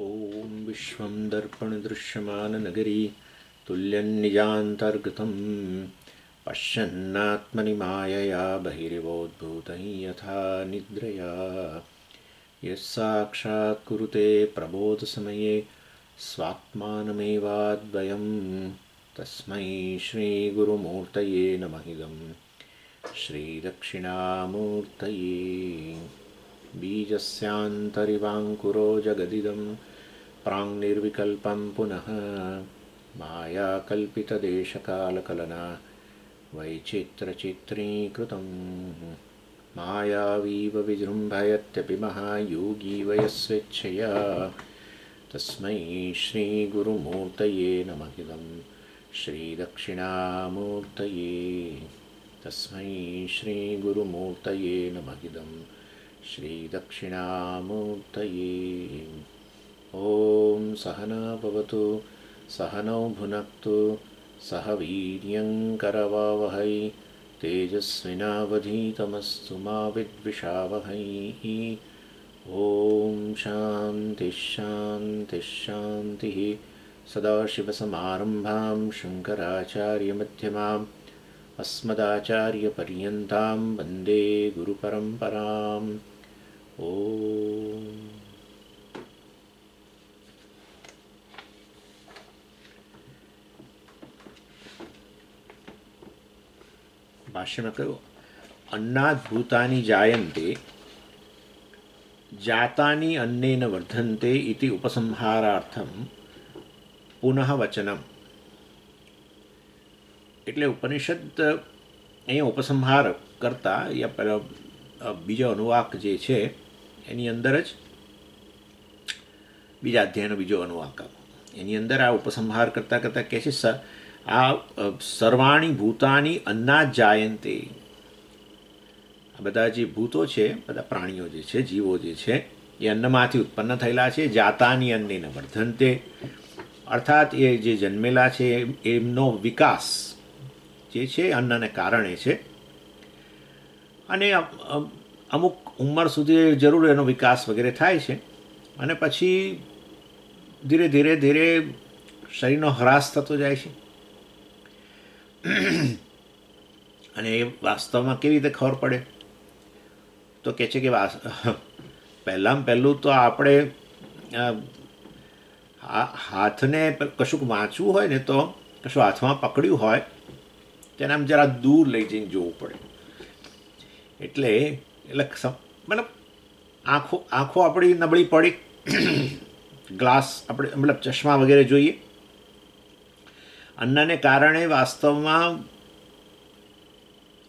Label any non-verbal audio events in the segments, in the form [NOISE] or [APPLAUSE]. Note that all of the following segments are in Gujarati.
ॐ विश्वं दर्पणदृश्यमाननगरी तुल्यन्निजान्तर्गतं पश्यन्नात्मनि मायया बहिरिवोद्भूतं यथा निद्रया। यः साक्षात् कुरुते प्रबोधसमये स्वात्मानमेवाद्वयं तस्मै श्रीगुरुमूर्तये नमः इदं श्रीदक्षिणामूर्तये बीजस्यान्तरिवाङ्कुरो जगदिदं प्राङ्निर्विकल्पं पुनः। मायाकल्पितदेशकालकलना वैचित्रचित्रीकृतं मायावीव विजृम्भयत्यपि महायोगी वयस्वेच्छया। तस्मै श्रीगुरुमूर्तये नमः इदं श्रीदक्षिणामूर्तये। तस्मै श्रीगुरुमूर्तये नमः इदं श्रीदक्षिणामूर्तये। ॐ सहना भवतु सहनौ भुनक्तु सह वीर्यङ्करवावहै तेजस्विनावधीतमस्तु मा विद्विषावहै। ॐ शान्तिः शान्तिः शान्तिः। सदाशिवसमारम्भां शङ्कराचार्यमध्यमाम् अस्मदाचार्यपर्यन्तां वन्दे गुरुपरम्पराम् ॐ। ભાષ્યમાં કહ્યું અન્નાદ ભૂતાની જાયન્તે જાતાની અન્નેન વર્ધન્તે ઇતિ ઉપસંહારાર્થમ પુનઃ વચનમ એટલે ઉપનિષદ અહીંયા ઉપસંહાર કરતા યા બીજો અનુવાક જે છે એની અંદર જ બીજા અધ્યાયનો બીજો અનુવાક એની અંદર આ ઉપસંહાર કરતાં કરતાં કહે છે આ સર્વાણી ભૂતાની અન્ના જાયંતે. આ બધા જે ભૂતો છે, બધા પ્રાણીઓ જે છે, જીવો જે છે, એ અન્નમાંથી ઉત્પન્ન થયેલા છે, જાતાની અન્નને વર્ધનતે. અર્થાત એ જે જન્મેલા છે, એમનો વિકાસ જે છે અન્નને કારણે છે. અને અમુક ઉંમર સુધી જરૂર એનો વિકાસ વગેરે થાય છે. અને પછી ધીરે ધીરે ધીરે શરીરનો હ્રાસ થતો જાય છે. અને એ વાસ્તવમાં કેવી રીતે ખબર પડે? તો કહે છે કે પહેલાં પહેલું તો આપણે હાથને કશુંક વાંચવું હોય ને તો કશું હાથમાં પકડ્યું હોય તેને આમ જરા દૂર લઈ જઈને જોવું પડે. એટલે એટલે મતલબ આંખો આંખો આપણી નબળી પડી. ગ્લાસ આપણે મતલબ ચશ્મા વગેરે જોઈએ. અન્નને કારણે વાસ્તવમાં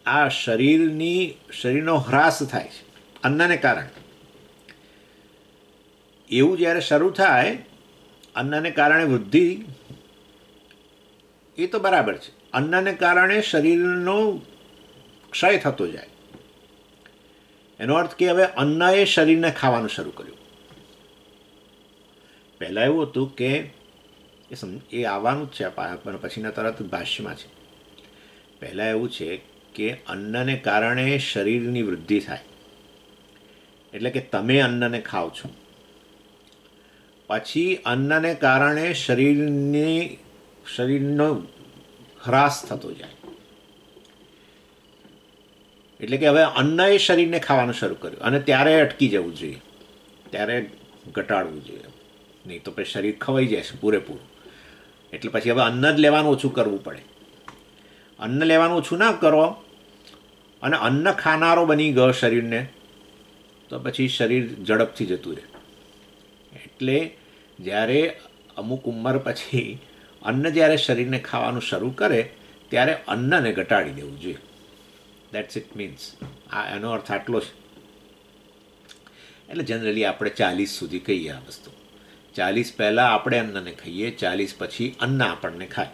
આ શરીરની શરીરનો હ્રાસ થાય છે, અન્નને કારણે. એવું જ્યારે શરૂ થાય, અન્નને કારણે વૃદ્ધિ, એ તો બરાબર છે. અન્નને કારણે શરીરનો ક્ષય થતો જાય. એનો અર્થ કે હવે અન્નએ શરીરને ખાવાનું શરૂ કર્યું. પહેલાં એવું હતું કે, એ સમ, એ આવવાનું જ છે પછીના તરત ભાષ્યમાં છે. પહેલાં એવું છે કે અન્નને કારણે શરીરની વૃદ્ધિ થાય. એટલે કે તમે અન્નને ખાઓ છો. પછી અન્નને કારણે શરીરની, શરીરનો હ્રાસ થતો જાય. એટલે કે હવે અન્નએ શરીરને ખાવાનું શરૂ કર્યું અને ત્યારે અટકી જવું જોઈએ. ત્યારે ઘટાડવું જોઈએ. નહીં તો પછી શરીર ખવાઈ છે પૂરેપૂરું. એટલે પછી હવે અન્ન જ લેવાનું ઓછું કરવું પડે. અન્ન લેવાનું ઓછું ના કરો અને અન્ન ખાનારો બની ગયો શરીરને, તો પછી શરીર ઝડપથી જતું રહે. એટલે જ્યારે અમુક ઉંમર પછી અન્ન જ્યારે શરીરને ખાવાનું શરૂ કરે, ત્યારે અન્નને ઘટાડી દેવું જોઈએ. દેટ્સ ઇટ મીન્સ આ એનો અર્થ આટલો છે. એટલે જનરલી આપણે ચાલીસ સુધી કહીએ આ વસ્તુ. ચાલીસ પહેલાં આપણે અન્નને ખાઈએ, ચાલીસ પછી અન્ન આપણને ખાય.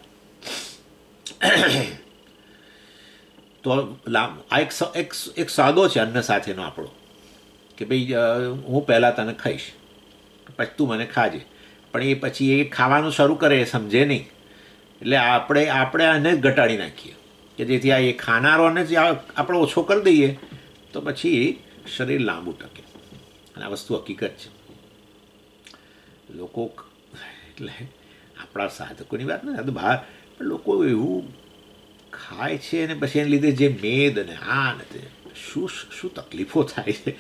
તો આ એક એક સાદો છે અન્ન સાથેનો આપણો. કે ભાઈ હું પહેલાં તને ખાઈશ. પછી તું મને ખાજે. પણ એ પછી એ ખાવાનું શરૂ કરે એ સમજે નહીં. એટલે આપણે આપણે આને ઘટાડી નાખીએ. કે જેથી આ એ ખાનારોને જ આપણે ઓછો કરી દઈએ, તો પછી શરીર લાંબુ ટકે. અને આ વસ્તુ હકીકત છે. લોકો એટલે આપણા સાધકોની વાત નથી બહાર લોકો એવું ખાય છે અને પછી એને લીધે જે મેદ અને આ ને તે શું શું તકલીફો થાય છે.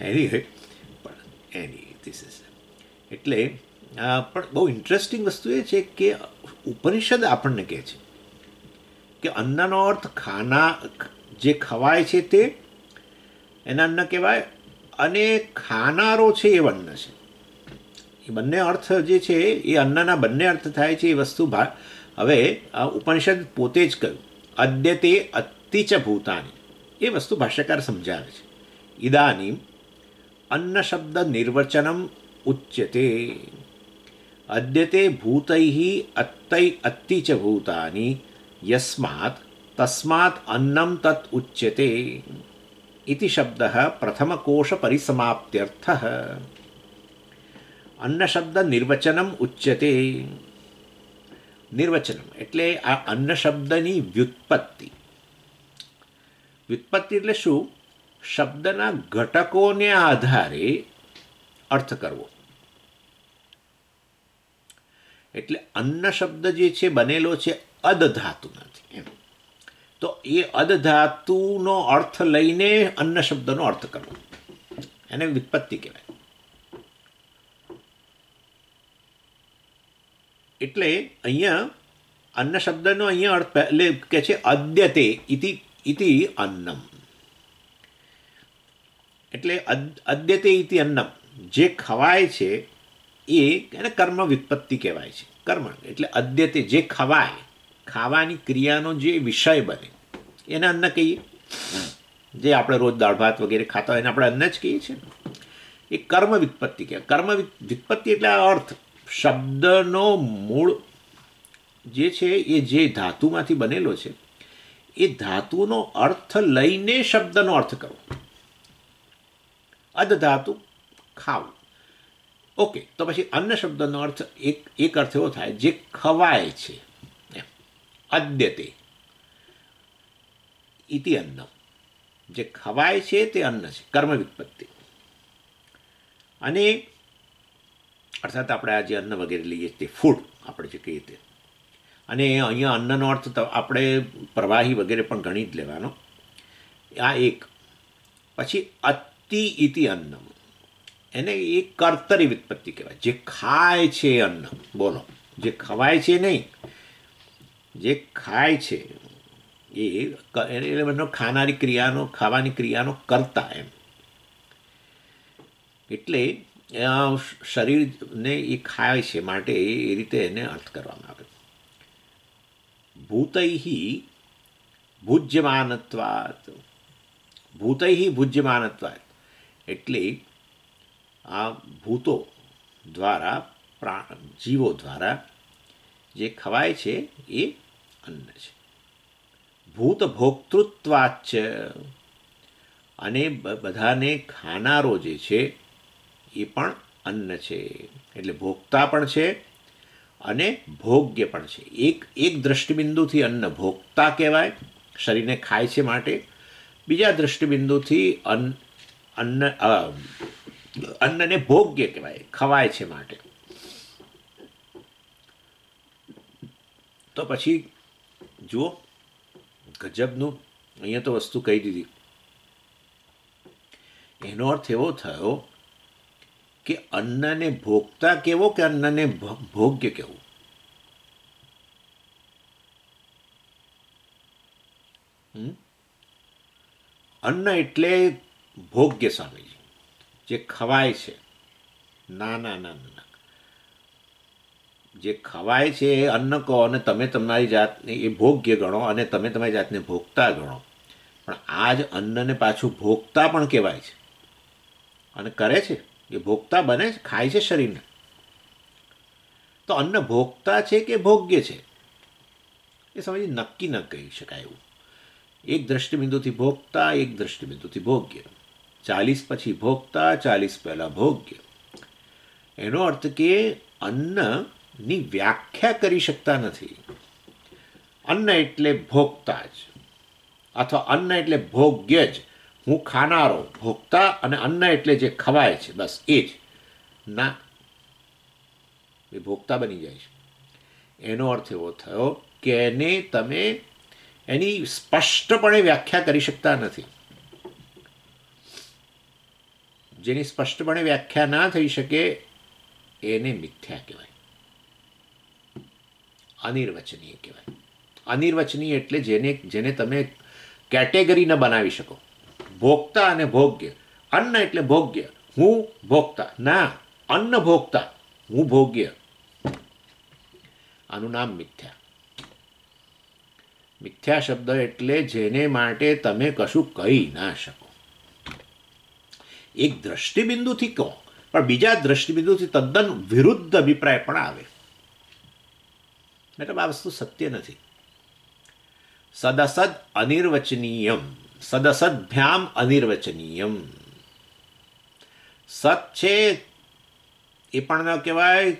એની પણ એની ધીસ ઇઝ એટલે પણ બહુ ઇન્ટરેસ્ટિંગ વસ્તુ એ છે કે ઉપનિષદ આપણને કહે છે. કે અન્નનો અર્થ ખાના, જે ખવાય છે તે, એના અન્ન કહેવાય, અને ખાનારો છે એ અન્ન છે. એ બંને અર્થ જે છે, એ અન્નના બંને અર્થ થાય છે એ વસ્તુ હવે આ ઉપનિષદ પોતે જ કહ્યું અદ્ય તે અતિચ ભૂતાની. એ વસ્તુ ભાષ્યકાર સમજાવે છે. ઇદાનીમ અન્ન શબ્દ નિર્વચનમ ઉચ્યતે. અદ્યતે ભૂતૈ અત્તૈ અતિચ ભૂતાની. યસ્માત તસ્માત અન્નમ તત ઉચ્યતે ઇતિ શબ્દ પ્રથમકોશ પરિસમાપ્ત્યર્થ અન્ન શબ્દ નિર્વચનમ ઉચ્યતે નિર્વચનમ એટલે આ અન્ન શબ્દની વ્યુત્પત્તિ વ્યુત્પત્તિ એટલે શું? શબ્દના ઘટકોને આધારે અર્થ કરવો। એટલે અન્ન શબ્દ જે છે, બનેલો છે અધધાતુનાથી, એમ. તો એ અધધાતુનો અર્થ લઈને અન્ન શબ્દનો અર્થ કરવો. એને વિપત્તિ કહેવાય. એટલે અહીંયા અન્ન શબ્દનો અહીંયા અર્થ એટલે કે છે અદ્યતે ઇતિ ઇતિ અન્નમ. એટલે અદ્યતે ઇતિ અન્નમ. જે ખવાય છે એ એને કર્મ વિત્પત્તિ કહેવાય છે. કર્મ. એટલે અદ્યતે જે ખવાય ખાવાની ક્રિયાનો જે વિષય બને, એને અન્ન કહીએ. જે આપણે રોજ દાળ ભાત વગેરે ખાતા હોય એને આપણે અન્ન જ કહીએ છીએ. એ કર્મ વિત્પત્તિ કહેવાય. કર્મ વિત્પત્તિ એટલે અર્થ. શબ્દનો મૂળ જે છે, એ જે ધાતુમાંથી બનેલો છે, એ ધાતુનો અર્થ લઈને શબ્દનો અર્થ કરો. અધધાતુ ખાવું. ઓકે, તો પછી અન્ન શબ્દનો અર્થ એક એક અર્થ એવો થાય, જે ખવાય છે. અદ્યતે ઇતિ અન્ન જે ખવાય છે તે અન્ન છે, કર્મ વિત્પત્તિ અને અર્થાત આપણે આ જે અન્ન વગેરે લઈએ તે ફૂડ આપણે જે કહીએ તે. અને અહીંયા અન્નનો અર્થ આપણે પ્રવાહી વગેરે પણ ગણી જ લેવાનો. આ એક. પછી અતિ ઇતિ અન્નમ. એને એ કર્તરી વિત્પત્તિ કહેવાય. જે ખાય છે અન્ન. બોલો. જે ખવાય છે નહીં જે ખાય છે, એ એટલે ખાનારી ક્રિયાનો, ખાવાની ક્રિયાનો કરતા એમ. એટલે શરીરને એ ખાય છે માટે એ રીતે એને અર્થ કરવામાં આવે. ભૂતૈ ભુજ્યમાનત્વાત ભૂતૈ ભુજ્યમાનત્વાત એટલે, આ ભૂતો દ્વારા પ્રાણ જીવો દ્વારા જે ખવાય છે એ અન્ન છે. ભૂત ભોક્તૃત્વાચ અને બધાને ખાનારો જે છે એ પણ અન્ન છે. એટલે ભોગતા પણ છે અને ભોગ્ય પણ છે. એક એક દ્રષ્ટિબિંદુથી અન્ન ભોગતા કહેવાય. શરીરને ખાય છે માટે. બીજા દ્રષ્ટિબિંદુથી અન્ન અન્ન અન્નને ભોગ્ય કહેવાય. ખવાય છે માટે. તો પછી જુઓ, ગજબનું અહીંયા તો વસ્તુ કહી દીધી. એનો અર્થ એવો થયો કે અન્નને ભોગતા કેવો કે અન્નને ભોગ્ય કેવું? અન્ન એટલે ભોગ્ય સ્વામીજી જે ખવાય છે ના ના ના ના જે ખવાય છે એ અન્ન કહો અને તમે તમારી જાતને એ ભોગ્ય ગણો અને તમે તમારી જાતને ભોગતા ગણો. પણ આ જ અન્નને પાછું ભોગતા પણ કહેવાય છે. અને કરે છે. એ ભોગતા બને છે, ખાય છે શરીરને. તો અન્ન ભોગતા છે કે ભોગ્ય છે? એ સમજી નક્કી ન કહી શકાય એવું. એક દ્રષ્ટિબિંદુથી ભોગતા, એક દ્રષ્ટિબિંદુથી ભોગ્ય. ચાલીસ પછી ભોગતા, ચાલીસ પહેલાં ભોગ્ય. એનો અર્થ કે અન્નની વ્યાખ્યા કરી શકતા નથી. અન્ન એટલે ભોગતા જ અથવા અન્ન એટલે ભોગ્ય જ. હું ખાનારો, ભોગતા અને અન્ન એટલે જે ખવાય છે, બસ એ જ. ના, એ ભોગતા બની જાય છે. એનો અર્થ એવો થયો કે એને તમે એની સ્પષ્ટપણે વ્યાખ્યા કરી શકતા નથી. જેની સ્પષ્ટપણે વ્યાખ્યા ના થઈ શકે, એને મિથ્યા કહેવાય. અનિર્વચનીય કહેવાય. અનિર્વચનીય એટલે જેને જેને તમે કેટેગરી ન બનાવી શકો. ભોગતા અને ભોગ્ય. અન્ન એટલે ભોગ્ય. હું ભોગતા ના, અન્ન ભોગતા હું ભોગ્ય. આનું નામ મિથ્યા. મિથ્યા શબ્દ એટલે જેને માટે તમે કશું કહી ના શકો. એક દ્રષ્ટિબિંદુથી કહો. પણ બીજા દ્રષ્ટિબિંદુથી તદ્દન વિરુદ્ધ અભિપ્રાય પણ આવે. મતલબ આ વસ્તુ સત્ય નથી. સદસદ અનિર્વચનીયમ. સદસદભ્યામ અનિર્વચનીયમ. સત છે એ પણ ન કહેવાય,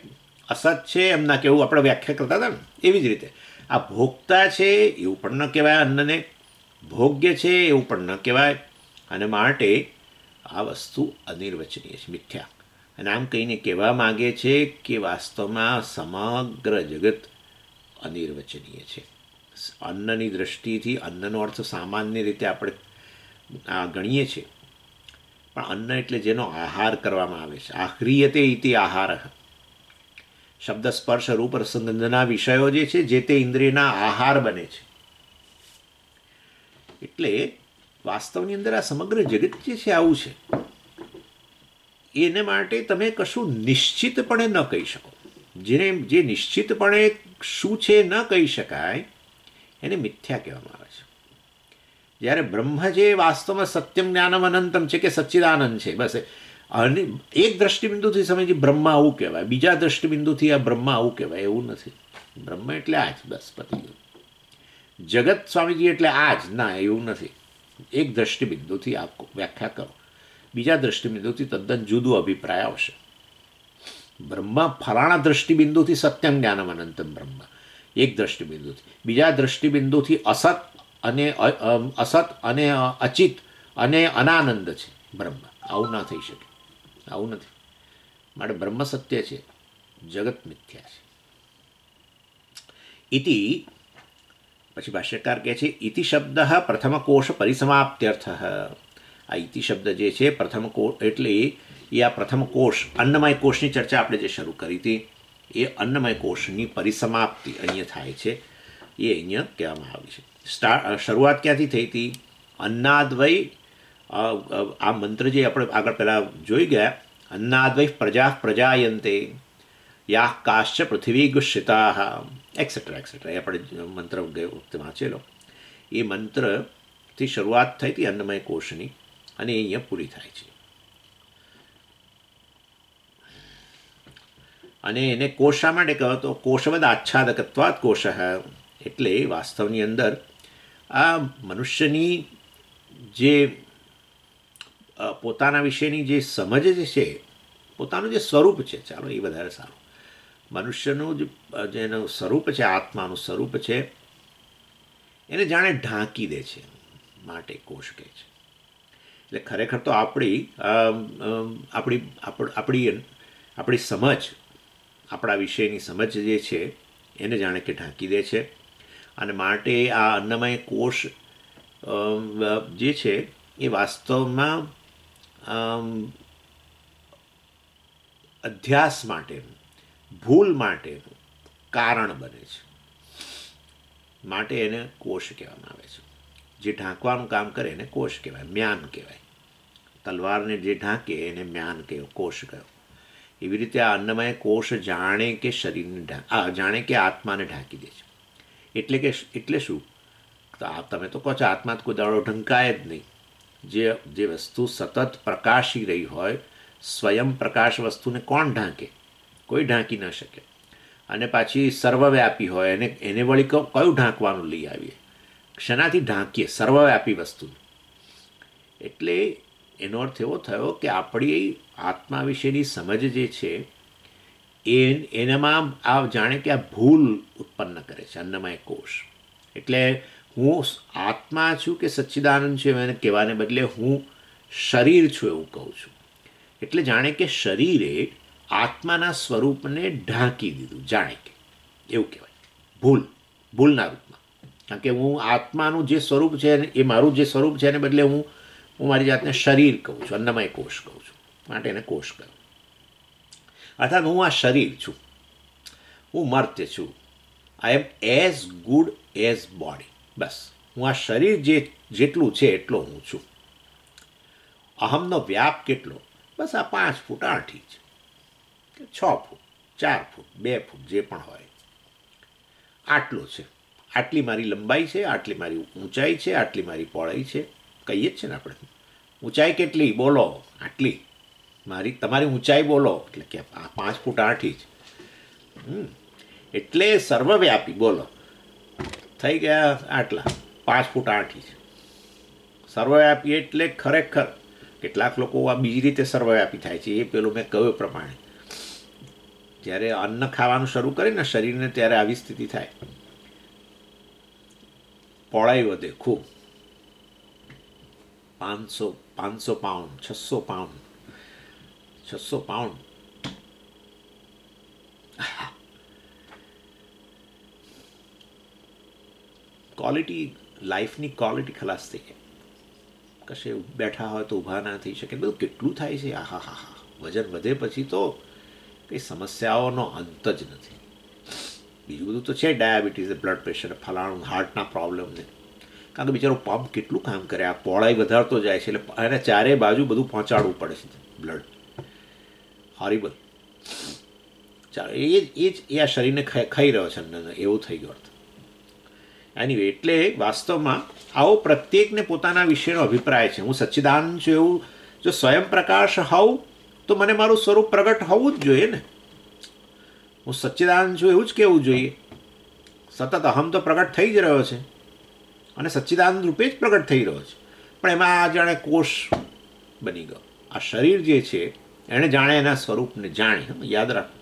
અસત છે એમ ના કહેવું આપણે વ્યાખ્યા કરતા હતા ને, એવી જ રીતે. આ ભોગતા છે એવું પણ ન કહેવાય અન્નને. ભોગ્ય છે એવું પણ ન કહેવાય. અને માટે આ વસ્તુ અનિર્વચનીય છે, મિથ્યા. અને આમ કહીને કહેવા માગે છે કે વાસ્તવમાં સમગ્ર જગત અનિર્વચનીય છે. અન્નની દ્રષ્ટિથી અન્નનો અર્થ સામાન્ય રીતે આપણે આ ગણીએ છીએ. પણ અન્ન એટલે જેનો આહાર કરવામાં આવે છે. આહ્રિયતે ઇતિ આહાર. શબ્દ સ્પર્શ રૂપ સંગંધના વિષયો જે છે, જે તે ઇન્દ્રિયના આહાર બને છે. એટલે વાસ્તવની અંદર આ સમગ્ર જગત જે છે, આવું છે. એને માટે તમે કશું નિશ્ચિતપણે ન કહી શકો. જેને જે નિશ્ચિતપણે શું છે ન કહી શકાય, એને મિથ્યા કહેવામાં આવે છે. જ્યારે બ્રહ્મ જે વાસ્તવમાં સત્યમ, જ્ઞાનમ, અનંતમ છે કે સચ્ચિદાનંદ છે, બસ અને એક દ્રષ્ટિબિંદુથી સમજી બ્રહ્મ આવું કહેવાય, બીજા દ્રષ્ટિબિંદુથી આ બ્રહ્મ આવું કહેવાય, એવું નથી. બ્રહ્મ એટલે આ જ, બસ, પતિ જગત સ્વામીજી એટલે આ જ, ના, એવું નથી. એક દ્રષ્ટિબિંદુથી આ વ્યાખ્યા કરો. બીજા દ્રષ્ટિબિંદુથી તદ્દન જુદું અભિપ્રાય આવશે. બ્રહ્મ ફલાણા દ્રષ્ટિબિંદુથી સત્યમ જ્ઞાનમ અનંતમ બ્રહ્મ. એક દ્રષ્ટિબિંદુથી. બીજા દ્રષ્ટિબિંદુથી અસત અને અસત અને અચિત અને અનાનંદ છે બ્રહ્મ. આવું ના થઈ શકે. આવું નથી. માટે બ્રહ્મ સત્ય છે. જગત મિથ્યા છે. ઇતિ, પછી ભાષ્યકાર કહે છે, ઇતિ શબ્દ પ્રથમ કોષ પરિસમાપ્ત્યર્થ. આ ઇતિ શબ્દ જે છે, પ્રથમ કોષ એટલે એ આ પ્રથમ કોષ, અન્નમય કોષની ચર્ચા આપણે જે શરૂ કરી હતી, એ અન્નમય કોષની પરિસમાપ્તિ અહીંયા થાય છે, એ અહીંયા કહેવામાં આવી છે. સ્ટાર શરૂઆત ક્યાંથી થઈ હતી? અન્નાદ્વય આ મંત્ર જે આપણે આગળ પહેલાં જોઈ ગયા, અન્નાદ્વય પ્રજા પ્રજાયંતે, યા કાશ્ચ પૃથ્વી ગુષિતા એક્સેટ્રા એક્સેટ્રા એ આપણે મંત્ર ગયો વખતે વાંચેલો. એ મંત્રથી શરૂઆત થઈ હતી અન્નમય કોષની, અને અહીંયા પૂરી થાય છે. અને એને કોષ માટે કહો તો કોષવદ આચ્છાદકત્વાત કોષ એટલે વાસ્તવની અંદર આ મનુષ્યની જે પોતાના વિશેની જે સમજ જે છે, પોતાનું જે સ્વરૂપ છે, ચાલો એ વધારે સારું. મનુષ્યનું જે જેનું સ્વરૂપ છે, આત્માનું સ્વરૂપ છે, એને જાણે ઢાંકી દે છે, માટે કોષ કહે છે. એટલે ખરેખર તો આપણી આપણી આપણી આપણી સમજ આપણા વિષયની સમજ જે છે, એને જાણે કે ઢાંકી દે છે. અને માટે આ અન્નમય કોષ જે છે, એ વાસ્તવમાં અધ્યાસ માટેનું, ભૂલ માટેનું કારણ બને છે. માટે એને કોષ કહેવામાં આવે છે. જે ઢાંકવાનું કામ કરે એને કોષ કહેવાય, મ્યાન કહેવાય. તલવારને જે ઢાંકે એને મ્યાન કહ્યો કોષ કહ્યો એવી રીતે આ અન્નમય કોષ જાણે કે શરીરને જાણે કે આત્માને ઢાંકી દે છે. એટલે કે એટલે શું? તો આ તમે તો કહો છો આત્મા કોઈ દાડો ઢંકાય જ નહીં. જે જે વસ્તુ સતત પ્રકાશી રહી હોય, સ્વયં પ્રકાશ વસ્તુને કોણ ઢાંકે? કોઈ ઢાંકી ન શકે. અને પાછી સર્વવ્યાપી હોય, એને એને વળી કયું ઢાંકવાનું લઈ આવીએ? ક્ષનાથી ઢાંકીએ? સર્વવ્યાપી વસ્તુ એટલે એનો અર્થ એવો થયો કે આપણી આત્મા વિશેની સમજ જે છે, એ એનામાં આ જાણે કે આ ભૂલ ઉત્પન્ન કરે છે, અન્નમય કોષ. એટલે હું આત્મા છું કે સચ્ચિદાનંદ છું એને કહેવાને બદલે હું શરીર છું એવું કહું છું. એટલે જાણે કે શરીરે આત્માના સ્વરૂપને ઢાંકી દીધું, જાણે કે. એવું કહેવાય. ભૂલ, ભૂલના રૂપમાં. કારણ કે હું આત્માનું જે સ્વરૂપ છે, એ મારું જે સ્વરૂપ છે, એને બદલે હું હું મારી જાતને શરીર કહું છું, અન્નમય કોષ કહું છું માટે એને કોષ કહું. અર્થાત હું આ શરીર છું, હું મર્ત્ય છું I am as good as body બસ, હું આ શરીર જે જેટલું છે એટલો હું છું. અહમનો વ્યાપ કેટલો? બસ આ પાંચ ફૂટ આઠ ઇંચ. કે છ ફૂટ, ચાર ફૂટ, બે ફૂટ, જે પણ હોય. આટલો છે. આટલી મારી લંબાઈ છે, આટલી મારી ઊંચાઈ છે, આટલી મારી પહોળાઈ છે. કહીએ જ છે ને આપણે. ઊંચાઈ કેટલી? બોલો. આટલી. મારી, તમારી ઊંચાઈ બોલો. એટલે કે પાંચ ફૂટ આઠ ઇંચ. એટલે સર્વવ્યાપી. બોલો. થઈ ગયા આટલા. પાંચ ફૂટ આઠ ઇંચ. સર્વવ્યાપી એટલે ખરેખર. કેટલાક લોકો આ બીજી રીતે સર્વવ્યાપી થાય છે. એ પેલું મેં કહ્યું પ્રમાણે. જ્યારે અન્ન ખાવાનું શરૂ કરે ને શરીરને ત્યારે આવી સ્થિતિ થાય. પહોળાઈ વધે ખૂબ. પાંચસો પાંચસો પાઉન્ડ, છસો પાઉન્ડ છસો પાઉન્ડ. ક્વોલિટી લાઈફની ક્વોલિટી ખલાસ થઈ જાય કશે બેઠા હોય તો ઊભા ના થઈ શકે. બધું કેટલું થાય છે? આહા હા હા વજન વધે પછી તો કંઈ સમસ્યાઓનો અંત જ નથી. બીજું બધું તો છે ડાયાબિટીસ બ્લડ પ્રેશર ફલાણું હાર્ટના પ્રોબ્લેમ ને કારણ કે બિચારો પંપ કેટલું કામ કરે, આ પહોળાઈ વધારતો જાય છે, એટલે એને ચારે બાજુ બધું પહોંચાડવું પડે છે બ્લડ હોરિબલ ચાલો, એ જ એ જ, એ આ શરીરને ખાઈ રહ્યો છે એવું થઈ ગયું એની એટલે વાસ્તવમાં આવો પ્રત્યેકને પોતાના વિશેનો અભિપ્રાય છે. હું સચ્ચિદાન છું એવું, જો સ્વયં પ્રકાશ હોઉં, તો મને મારું સ્વરૂપ પ્રગટ હોવું જ જોઈએ ને. હું સચ્ચિદાન છું એવું જ કહેવું જોઈએ. સતત અહમ તો પ્રગટ થઈ જ રહ્યો છે. અને સચ્ચિદાનંદ રૂપે જ પ્રગટ થઈ રહ્યો છે. પણ એમાં આ જાણે કોષ બની ગયો. આ શરીર જે છે એણે જાણે એના સ્વરૂપને જાણે યાદ રાખો.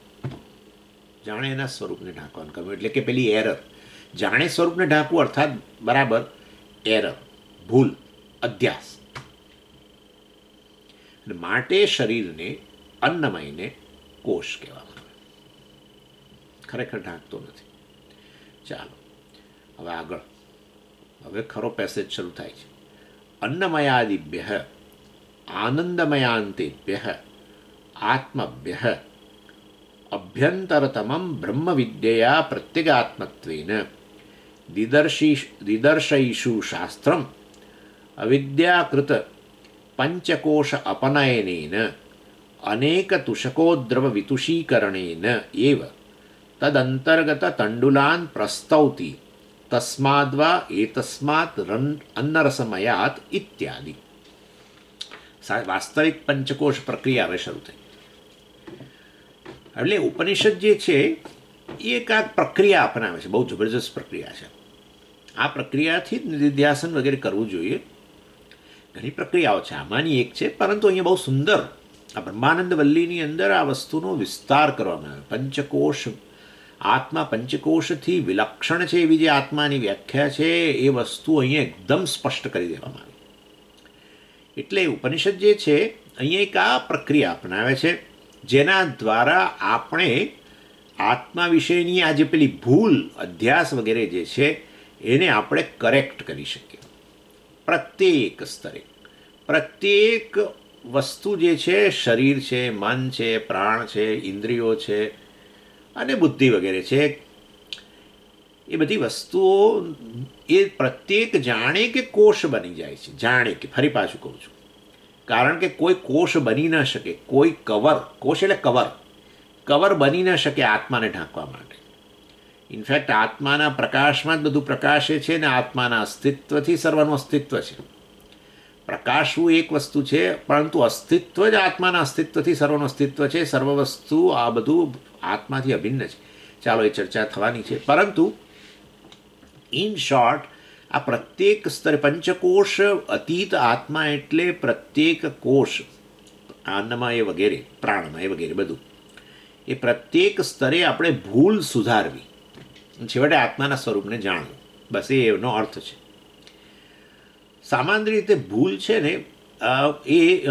જાણે એના સ્વરૂપને ઢાંકવાનું કર્યું એટલે કે પેલી એરર. જાણે સ્વરૂપને ઢાંકવું અર્થાત બરાબર એરર, ભૂલ, અધ્યાસ. માટે શરીરને અન્નમયને કોષ કહેવામાં આવે. ખરેખર ઢાંકતો નથી. ચાલો, હવે આગળ. હવે ખરો પેસેજ શરૂ થાય છે અન્નમયાદિભ્ય આનંદમયાંતેભ્ય આત્મભ્ય અભ્યંતરતમમ બ્રહ્મવિદ્યયા પ્રત્યેગાત્મત્વેન દિદર્શી દિદર્શયિષુ શાસ્ત્રમ અવિદ્યાકૃત પંચકોશ અપનયનેન અનેક તુષકોદ્રવ વિતુષીકરણેન એવ તદંતર્ગત તંડુલાન પ્રસ્તૌતિ તસ્માદ્વા એતસ્માત રન અન્નરસમયાત ઇત્યાદિ વાસ્તવિક પંચકોશ પ્રક્રિયા હવે શરૂ થઈ એટલે ઉપનિષદ જે છે એ એક આ પ્રક્રિયા અપનાવે છે બહુ જબરજસ્ત પ્રક્રિયા છે આ પ્રક્રિયાથી જ નિધિધ્યાસન વગેરે કરવું જોઈએ ઘણી પ્રક્રિયાઓ છે આમાંની એક છે પરંતુ અહીંયા બહુ સુંદર આ બ્રહ્માનંદ વલ્લીની અંદર આ વસ્તુનો વિસ્તાર કરવામાં આવે પંચકોશ આત્મા પંચકોશથી વિલક્ષણ છે એવી જે આત્માની વ્યાખ્યા છે, એ વસ્તુ અહીંયા એકદમ સ્પષ્ટ કરી દેવામાં આવી. એટલે ઉપનિષદ જે છે, અહીંયા એક આ પ્રક્રિયા અપનાવે છે, જેના દ્વારા આપણે આત્મા વિશેની આ જે પેલી ભૂલ અધ્યાસ વગેરે જે છે, એને આપણે કરેક્ટ કરી શકીએ. પ્રત્યેક સ્તરે. પ્રત્યેક વસ્તુ જે છે, શરીર છે, મન છે, પ્રાણ છે, ઇન્દ્રિયો છે અને બુદ્ધિ વગેરે છે. એ બધી વસ્તુઓ એ પ્રત્યેક જાણે કે કોષ બની જાય છે. જાણે કે, ફરી પાછું કહું છું. કારણ કે કોઈ કોષ બની ન શકે, કોઈ કવર, કોષ એટલે કવર. કવર બની ન શકે આત્માને ઢાંકવા માટે. ઇનફેક્ટ આત્માના પ્રકાશમાં જ બધું પ્રકાશે છે ને આત્માના અસ્તિત્વથી સર્વનું અસ્તિત્વ છે. પ્રકાશવું એક વસ્તુ છે, પરંતુ અસ્તિત્વ જ આત્માના અસ્તિત્વથી સર્વનું અસ્તિત્વ છે. સર્વ વસ્તુ આ બધું આત્માથી અભિન્ન છે. ચાલો એ ચર્ચા થવાની છે. પરંતુ ઇન શોર્ટ આ પ્રત્યેક સ્તરે પંચકોષ અતીત આત્મા એટલે પ્રત્યેક કોષ અન્નમય વગેરે પ્રાણમય વગેરે બધું. એ પ્રત્યેક સ્તરે આપણે ભૂલ સુધારવી. છેવટે આત્માના સ્વરૂપને જાણવું. બસ એ એનો અર્થ છે. સામાન્ય રીતે ભૂલ છે ને એ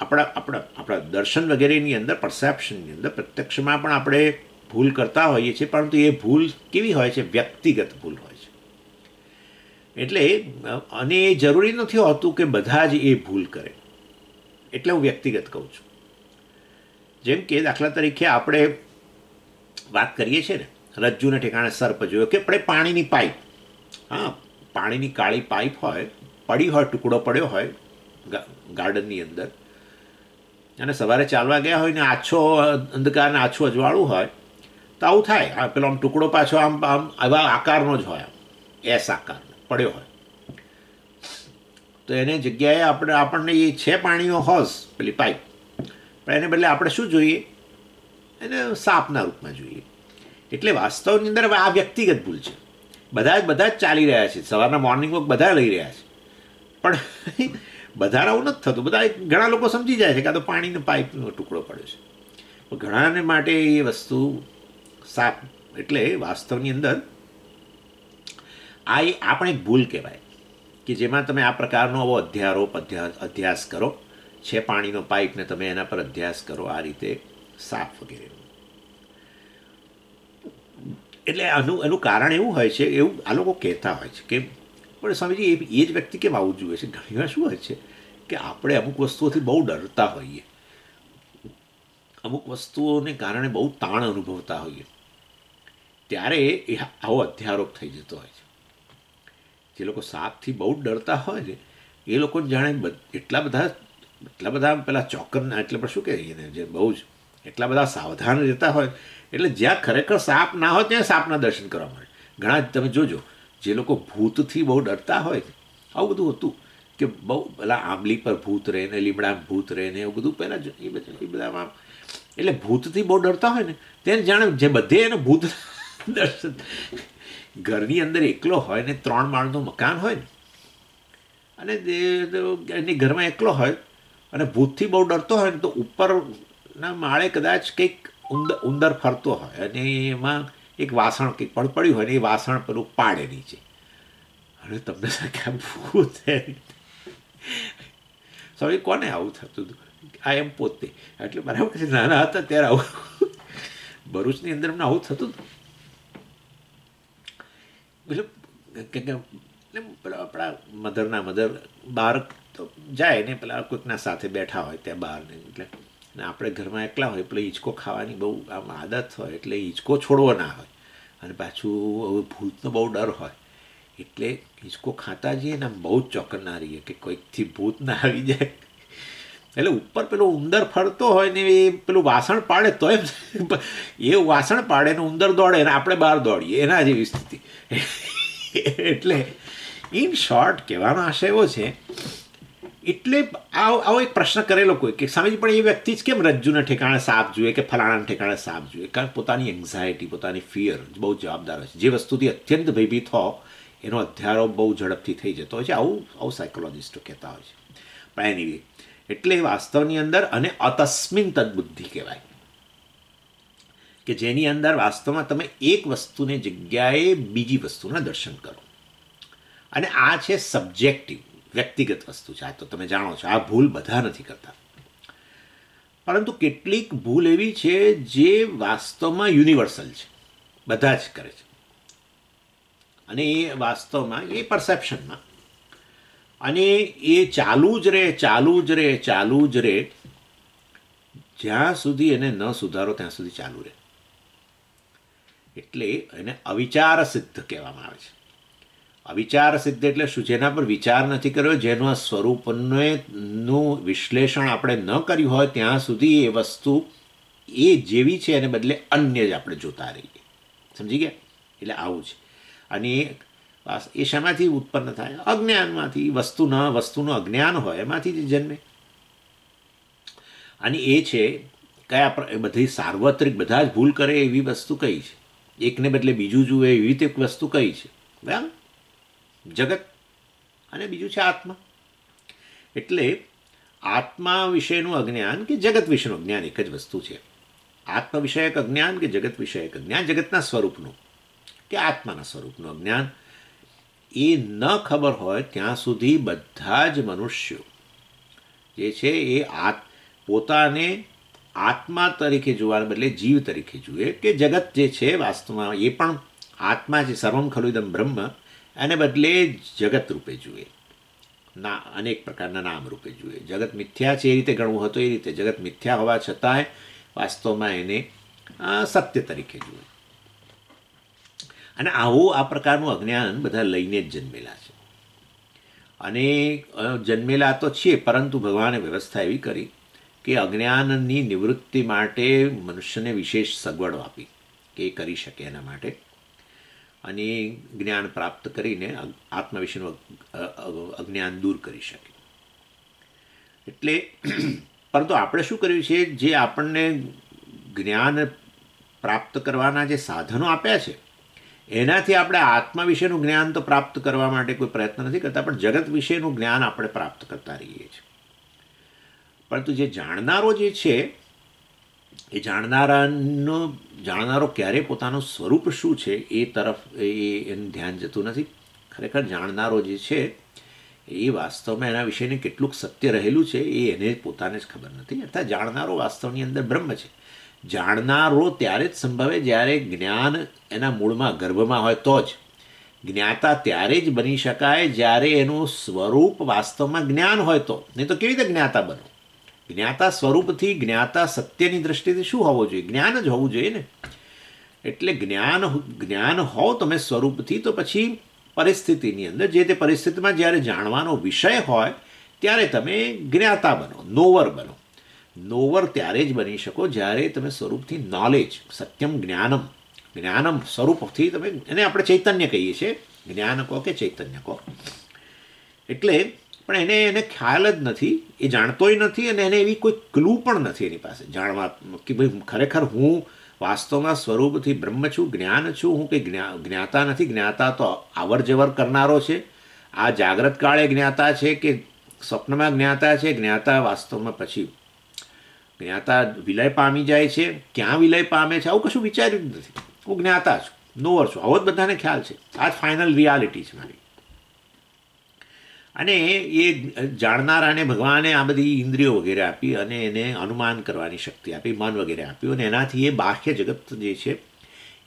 આપણા આપણા આપણા દર્શન વગેરેની અંદર પરસેપ્શનની અંદર પ્રત્યક્ષમાં પણ આપણે ભૂલ કરતા હોઈએ છીએ, પરંતુ એ ભૂલ કેવી હોય છે? વ્યક્તિગત ભૂલ હોય છે. એટલે અને એ જરૂરી નથી હોતું કે બધા જ એ ભૂલ કરે. એટલે હું વ્યક્તિગત કહું છું. જેમ કે દાખલા તરીકે આપણે વાત કરીએ છીએ ને, રજ્જુને ઠેકાણે સર્પ જોયો કે આપણે પાણીની પાઇપ. હા, પાણીની કાળી પાઇપ હોય, પડી હોય, ટુકડો પડ્યો હોય ગાર્ડનની અંદર અને સવારે ચાલવા ગયા હોય ને આછો અંધકાર ને આછું અજવાળું હોય, તો આવું થાય. આ પેલો આમ ટુકડો પાછો આમ આમ આવા આકારનો જ હોય એસ આકારનો, પડ્યો હોય. તો એને જગ્યાએ આપણે, આપણને એ છે પાણીનો હોશ, પેલી પાઇપ. પણ એને બદલે આપણે શું જોઈએ? એને સાપના રૂપમાં જોઈએ. એટલે વાસ્તવની અંદર આ વ્યક્તિગત ભૂલ છે. બધા જ બધા જ ચાલી રહ્યા છે. સવારના મોર્નિંગ વોક બધા લઈ રહ્યા છે. પણ આવું નથી થતું. બધા ઘણા લોકો સમજી જાય છે કે આ તો પાણીનો પાઇપનો ટુકડો પડ્યો છે. ઘણાને માટે એ વસ્તુ સાપ એટલે વાસ્તવની અંદર આ આપણે એક ભૂલ કહેવાય કે જેમાં તમે આ પ્રકારનો આવો અધ્યારોપ અધ્યાસ કરો. છે પાણીનો પાઇપને તમે એના પર અધ્યાસ કરો આ રીતે સાફ વગેરે. એટલે આનું, એનું કારણ એવું હોય છે, એવું આ લોકો કહેતા હોય છે કે પણ સ્વામીજી, એ જ વ્યક્તિ કેમ આવવું જોઈએ છે? ઘણીવાર શું હોય છે કે આપણે અમુક વસ્તુઓથી બહુ ડરતા હોઈએ. અમુક વસ્તુઓને કારણે બહુ તાણ અનુભવતા હોઈએ. ત્યારે એ આવો અધ્યારોપ થઈ જતો હોય છે. જે લોકો સાપથી બહુ ડરતા હોય ને એ લોકો જાણે એટલા બધા એટલા બધા પેલા ચોકરના એટલે પણ શું કહીએ ને જે બહુ જ, એટલા બધા સાવધાન રહેતા હોય. એટલે જ્યાં ખરેખર સાપ ના હોય, ત્યાં સાપના દર્શન કરવા મળે. ઘણા તમે જોજો જે લોકો ભૂતથી બહુ ડરતા હોય આવું બધું હતું કે બહુ પેલા આંબલી પર ભૂત રહે ને લીમડા ભૂત રહે ને એવું બધું પહેલાં એ બધા, એ બધામાં એટલે ભૂતથી બહુ ડરતા હોય ને, તેને જાણે જે બધે એને ભૂત [LAUGHS] દર્શન ઘરની અંદર એકલો હોય ને, ત્રણ માળનું મકાન હોય ને, અને એની ઘરમાં એકલો હોય અને ભૂતથી બહુ ડરતો હોય ને, તો ઉપરના માળે કદાચ કંઈક ઉંદર ઉંદર ફરતો હોય અને એમાં એક વાસણ કંઈક પણ પડ્યું હોય ને એ વાસણ પર પાડે નીચે. અને તમને કે ભૂત સ્વામી કોને આવું થતું હતું? આ એમ પોતે. એટલે બરાબર કે નાના હતા ત્યારે આવું. ભરૂચની અંદર એમને આવું થતું હતું. એટલે કે પેલા આપણા મધરના મધર બહાર તો જાય ને પેલા કોઈકના સાથે બેઠા હોય ત્યાં બહાર ને એટલે ને આપણે ઘરમાં એકલા હોય એટલે હિંચકો ખાવાની બહુ આમ આદત હોય, એટલે હિંચકો છોડવો ના હોય. અને પાછું હવે ભૂતનો બહુ ડર હોય. એટલે હિંચકો ખાતા જઈએ ને આમ બહુ જ ચોકન રહીએ કે કોઈકથી ભૂત ના આવી જાય. એટલે ઉપર પેલો ઉંદર ફરતો હોય ને એ પેલું વાસણ પાડે તો એમ એ વાસણ પાડે ને ઉંદર દોડે ને આપણે બહાર દોડીએ, એના જેવી સ્થિતિ. એટલે ઇન શોર્ટ કહેવાનો આશય એવો છે એટલે આવો એક પ્રશ્ન કરેલો કોઈ કે સ્વામીજી પણ એ વ્યક્તિ જ કેમ રજ્જુના ઠેકાણે સાપ જોઈએ કે ફલાણાના ઠેકાણે સાપ જોઈએ કારણ પોતાની એન્ઝાયટી પોતાની ફિયર બહુ જવાબદાર હોય છે. જે વસ્તુથી અત્યંત ભયભીત હો, એનો અધ્યારો બહુ ઝડપથી થઈ જતો હોય છે. આવું આવું સાયકોલોજિસ્ટો કહેતા હોય છે. પણ એની એટલે વાસ્તવની અંદર અને અતસ્મિન તદબુદ્ધિ કહેવાય. કે જેની અંદર વાસ્તવમાં તમે એક વસ્તુને જગ્યાએ બીજી વસ્તુના દર્શન કરો. અને આ છે સબ્જેક્ટિવ વ્યક્તિગત વસ્તુ છે. આ તો તમે જાણો છો. આ ભૂલ બધા નથી કરતા. પરંતુ કેટલીક ભૂલ એવી છે જે વાસ્તવમાં યુનિવર્સલ છે. બધા જ કરે છે. અને એ વાસ્તવમાં, એ પરસેપ્શનમાં. અને એ ચાલુ જ રહે, ચાલુ જ રહે, ચાલુ જ રહે. જ્યાં સુધી એને ન સુધારો, ત્યાં સુધી ચાલુ રહે. એટલે એને અવિચાર સિદ્ધ કહેવામાં આવે છે. અવિચાર સિદ્ધ એટલે શું? જેના પર વિચાર નથી કર્યો, જેનું સ્વરૂપને નું વિશ્લેષણ આપણે ન કર્યું હોય ત્યાં સુધી એ વસ્તુ એ જેવી છે એને બદલે અન્ય જ આપણે જોતા રહીએ. સમજી ગયા? એટલે આવું છે. અને એ શેમાંથી ઉત્પન્ન થાય? અજ્ઞાનમાંથી. વસ્તુ ન વસ્તુનું અજ્ઞાન હોય એમાંથી જ જન્મે. અને એ છે કયા બધી સાર્વત્રિક, બધા જ ભૂલ કરે એવી વસ્તુ કઈ છે? એકને બદલે બીજું જુએ એવી રીતે વસ્તુ કઈ છે? બરાબર? જગત અને બીજું છે આત્મા. એટલે આત્મા વિશેનું અજ્ઞાન કે જગત વિશેનું અજ્ઞાન એક જ વસ્તુ છે. આત્મ વિષયક અજ્ઞાન કે જગત વિષયક અજ્ઞાન? જગતના સ્વરૂપનું કે આત્માના સ્વરૂપનું અજ્ઞાન? એ ન ખબર હોય ત્યાં સુધી બધા જ મનુષ્યો જે છે એ આત, પોતાને આત્મા તરીકે જોવાને બદલે જીવ તરીકે જુએ કે જગત જે છે વાસ્તવમાં એ પણ આત્મા છે. સર્વમ ખલુદમ બ્રહ્મ એને બદલે જગત રૂપે જુએ. ના, અનેક પ્રકારના નામ રૂપે જુએ. જગત મિથ્યા છે એ રીતે ગણવું હતું એ રીતે. જગત મિથ્યા હોવા છતાંય વાસ્તવમાં એને સત્ય તરીકે જુએ. અને આવું આ પ્રકારનું અજ્ઞાન બધા લઈને જ જન્મેલા છે. અને જન્મેલા તો છીએ, પરંતુ ભગવાને વ્યવસ્થા એવી કરી કે અજ્ઞાનની નિવૃત્તિ માટે મનુષ્યને વિશેષ સગવડો આપી કે એ કરી શકે એના માટે. અને જ્ઞાન પ્રાપ્ત કરીને આત્મા વિશેનું અજ્ઞાન દૂર કરી શકે. એટલે [CLEARS THROAT] પરંતુ આપણે શું કર્યું છે? જે આપણને જ્ઞાન પ્રાપ્ત કરવાના જે સાધનો આપ્યા છે, એનાથી આપણે આત્મા વિશેનું જ્ઞાન તો પ્રાપ્ત કરવા માટે કોઈ પ્રયત્ન નથી કરતા, પણ જગત વિશેનું જ્ઞાન આપણે પ્રાપ્ત કરતા રહીએ છીએ. પરંતુ જે જાણનારો જે છે એ જાણનારાનો, જાણનારો ક્યારે પોતાનું સ્વરૂપ શું છે એ તરફ એ એનું ધ્યાન જતું નથી. ખરેખર જાણનારો જે છે એ વાસ્તવમાં એના વિશેને કેટલુંક સત્ય રહેલું છે એ એને પોતાને જ ખબર નથી. અર્થાત જાણનારો વાસ્તવની અંદર બ્રહ્મ છે. જાણનારો ત્યારે જ સંભવે જ્યારે જ્ઞાન એના મૂળમાં ગર્ભમાં હોય તો જ. જ્ઞાતા ત્યારે જ બની શકાય જ્યારે એનું સ્વરૂપ વાસ્તવમાં જ્ઞાન હોય તો. નહીં તો કેવી રીતે જ્ઞાતા બનો? જ્ઞાતા સ્વરૂપથી જ્ઞાતા સત્યની દ્રષ્ટિથી શું હોવો જોઈએ? જ્ઞાન જ હોવું જોઈએ ને. એટલે જ્ઞાન જ્ઞાન હોવ તમે સ્વરૂપથી, તો પછી પરિસ્થિતિની અંદર જે તે પરિસ્થિતિમાં જ્યારે જાણવાનો વિષય હોય, ત્યારે તમે જ્ઞાતા બનો, નોવર બનો. નોવર ત્યારે જ બની શકો જ્યારે તમે સ્વરૂપથી નોલેજ સત્યમ જ્ઞાનમ જ્ઞાનમ સ્વરૂપથી તમે, એને આપણે ચૈતન્ય કહીએ છીએ. જ્ઞાન કહો કે ચૈતન્ય કહો એટલે પણ એને એને ખ્યાલ જ નથી, એ જાણતોય નથી અને એને એવી કોઈ ક્લુ પણ નથી એની પાસે. જાણવા કે ભાઈ ખરેખર હું વાસ્તવમાં સ્વરૂપથી બ્રહ્મ છું, જ્ઞાન છું, હું કંઈ જ્ઞાતા નથી. જ્ઞાતા તો આવર જવર કરનારો છે. આ જાગ્રત કાળે જ્ઞાતા છે કે સ્વપ્નમાં જ્ઞાતા છે? જ્ઞાતા વાસ્તવમાં પછી જ્ઞાતા વિલય પામી જાય છે. ક્યાં વિલય પામે છે? આવું કશું વિચાર્યું જ નથી. હું જ્ઞાતા છું. નોવર છું. આવો જ બધાને ખ્યાલ છે. આ જ ફાઇનલ રિયાલિટી છે મારી. અને એ જાણનારાને ભગવાને આ બધી ઇન્દ્રિયો વગેરે આપી અને એને અનુમાન કરવાની શક્તિ આપી, મન વગેરે આપ્યું અને એનાથી એ બાહ્ય જગત જે છે,